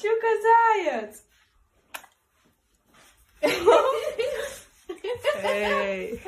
Чука заяц. Эй.